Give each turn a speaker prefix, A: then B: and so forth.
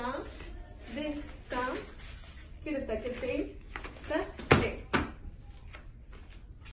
A: camp, this camp, get it back at